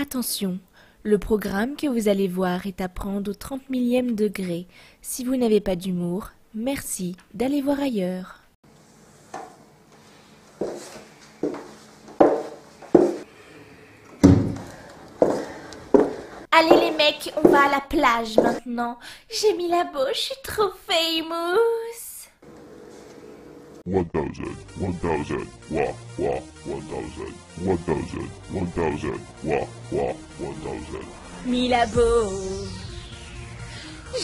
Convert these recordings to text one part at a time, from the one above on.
Attention, le programme que vous allez voir est à prendre au 30 millième degré. Si vous n'avez pas d'humour, merci d'aller voir ailleurs. Allez les mecs, on va à la plage maintenant. J'ai mis la bouche, je suis trop famous. 1000, 1000, wah, wah, 1000, 1000, 1000, wah, wah, 1000. Mis la beau.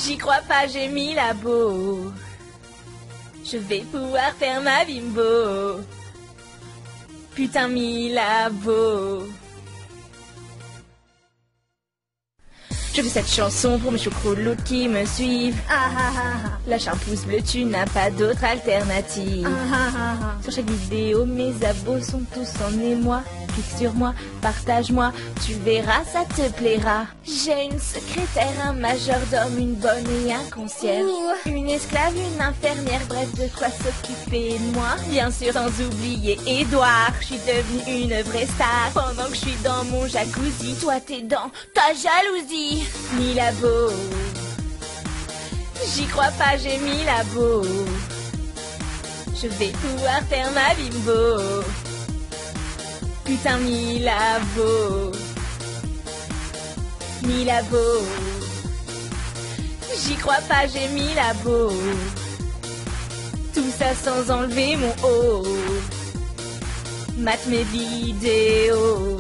J'y crois pas, j'ai mis la beau. Je vais pouvoir faire ma bimbo. Putain, mis Je fais cette chanson pour mes choucrouloutes qui me suivent. Ah ah ah ah. Lâche un pouce bleu, tu n'as pas d'autre alternative. Ah ah. Sur chaque vidéo, mes abos sont tous en émoi. Clique sur moi, partage-moi, tu verras, ça te plaira. J'ai une secrétaire, un majordome, une bonne et un concierge. Une esclave, une infirmière, bref, de quoi s'occuper de moi. Bien sûr, sans oublier Edouard, je suis devenue une vraie star. Pendant que je suis dans mon jacuzzi, toi t'es dans ta jalousie. Mis la beau. J'y crois pas, j'ai mis la beau. Je vais pouvoir faire ma bimbo. Putain, Milabo. Milabo. J'y crois pas, j'ai mis la. Tout ça sans enlever mon haut. Mate mes vidéos.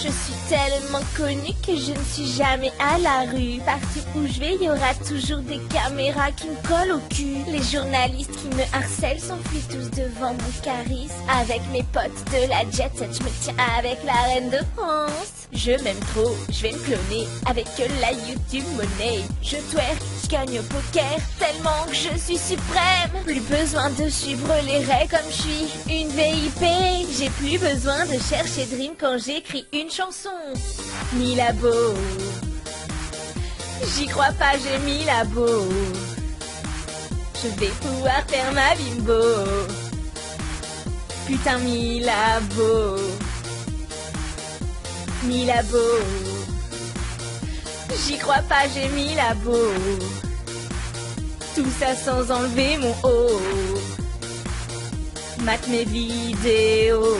Je suis tellement connue que je ne suis jamais à la rue. Partout où je vais, il y aura toujours des caméras qui me collent au cul. Les journalistes qui me harcèlent s'enfuient tous devant mon charisme. Avec mes potes de la jet set, je me tiens avec la reine de France. Je m'aime trop, je vais me cloner avec la YouTube monnaie. Je twerk, je gagne au poker tellement que je suis suprême. Plus besoin de suivre les règles comme je suis une VIP. J'ai plus besoin de chercher Dream quand j'écris une chanson. Mis la beau. J'y crois pas, j'ai mis la. Je vais pouvoir faire ma bimbo. Putain, mis la beau. Mis la. J'y crois pas, j'ai mis la beau. Tout ça sans enlever mon haut. Mate mes vidéos.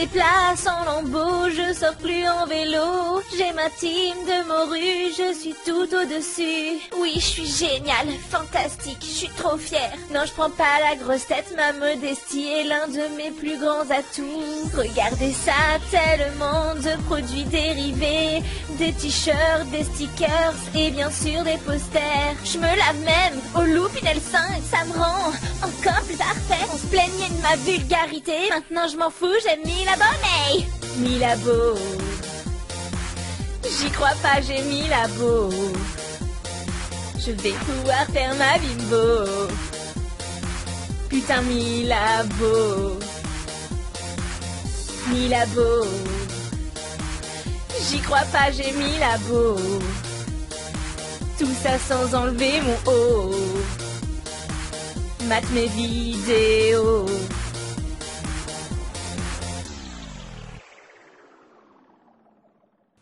Déplace en lambeau, je sors plus en vélo. J'ai ma team de morue, je suis tout au-dessus. Oui, je suis géniale, fantastique, je suis trop fière. Non, je prends pas la grosse tête, ma modestie est l'un de mes plus grands atouts. Regardez ça, tellement de produits dérivés. Des t-shirts, des stickers et bien sûr des posters. Je me lave même au loup Pinel 5, ça me rend encore plus parfait. On se plaignait de ma vulgarité, maintenant je m'en fous, j'ai mis Mis la beau. J'y crois pas, j'ai mis la beau. Je vais pouvoir faire ma bimbo. Putain, mis la beau. Mis la beau. J'y crois pas, j'ai mis la beau. Tout ça sans enlever mon haut. Mate mes vidéos.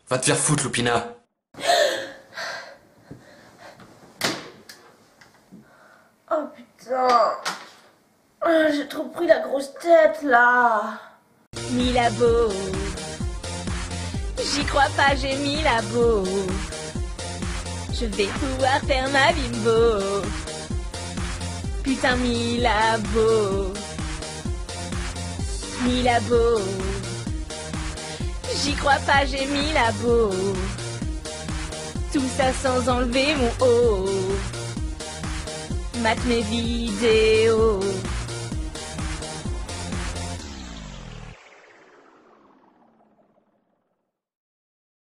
Va te faire foutre, Lupina Oh putain. Ah, J'ai trop pris la grosse tête là. Mis la beau. J'y crois pas, j'ai mis la beau. Je vais pouvoir faire ma bimbo. Putain, mis la. J'y crois pas, j'ai mis la beau. Tout ça sans enlever mon haut. Mate mes vidéos.